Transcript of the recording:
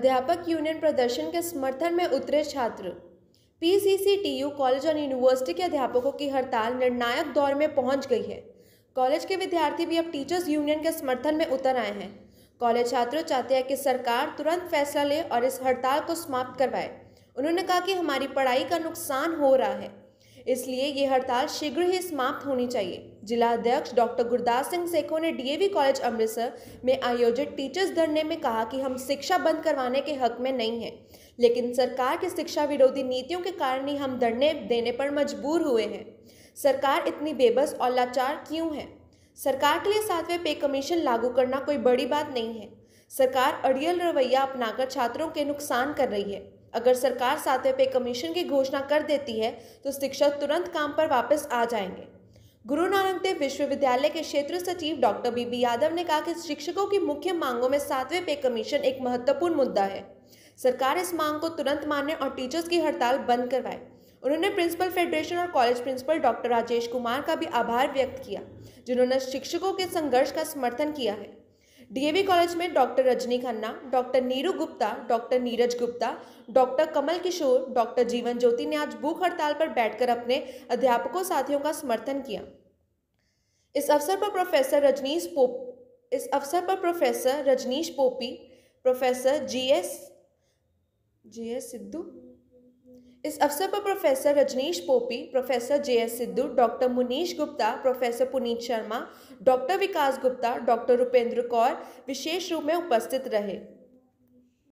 अध्यापक यूनियन प्रदर्शन के समर्थन में उतरे छात्र। पीसीसीटीयू कॉलेज और यूनिवर्सिटी के अध्यापकों की हड़ताल निर्णायक दौर में पहुँच गई है। कॉलेज के विद्यार्थी भी अब टीचर्स यूनियन के समर्थन में उतर आए हैं। कॉलेज छात्र चाहते हैं कि सरकार तुरंत फैसला ले और इस हड़ताल को समाप्त करवाए। उन्होंने कहा कि हमारी पढ़ाई का नुकसान हो रहा है। इसलिए ये हड़ताल शीघ्र ही समाप्त होनी चाहिए। जिला अध्यक्ष डॉक्टर गुरदास सिंह सेखो ने डीएवी कॉलेज अमृतसर में आयोजित टीचर्स धरने में कहा कि हम शिक्षा बंद करवाने के हक में नहीं हैं, लेकिन सरकार की शिक्षा विरोधी नीतियों के कारण ही हम धरने देने पर मजबूर हुए हैं। सरकार इतनी बेबस और लाचार क्यों है? सरकार के लिए सातवें पे कमीशन लागू करना कोई बड़ी बात नहीं है। सरकार अड़ियल रवैया अपनाकर छात्रों के नुकसान कर रही है। अगर सरकार सातवें पे कमीशन की घोषणा कर देती है तो शिक्षक तुरंत काम पर वापस आ जाएँगे। गुरु नानक देव विश्वविद्यालय के क्षेत्र सचिव डॉक्टर बीबी यादव ने कहा कि शिक्षकों की मुख्य मांगों में सातवें पे कमीशन एक महत्वपूर्ण मुद्दा है। सरकार इस मांग को तुरंत माने और टीचर्स की हड़ताल बंद करवाए। उन्होंने प्रिंसिपल फेडरेशन और college principal doctor Rajesh Kumar का भी आभार व्यक्त किया, जिन्होंने शिक्षकों के संघर्ष का समर्थन किया है। डीएवी कॉलेज में doctor Rajni Khanna, doctor Neeru Gupta, doctor Neeraj Gupta, doctor Kamal Kishore, doctor Jeevan Jyoti ने आज भूख हड़ताल पर बैठकर अपने अध्यापकों साथियों का समर्थन किया। इस अवसर पर प्रोफेसर रजनीश पोप, इस अवसर पर professor Rajneesh Popi, professor G S G S Sidhu इस अवसर पर professor Rajneesh Popi, professor J S Sidhu, doctor Munish Gupta, professor Puneet Sharma, doctor Vikas Gupta, doctor Rupendra Kaur विशेष रूप में उपस्थित रहे।